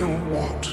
you want.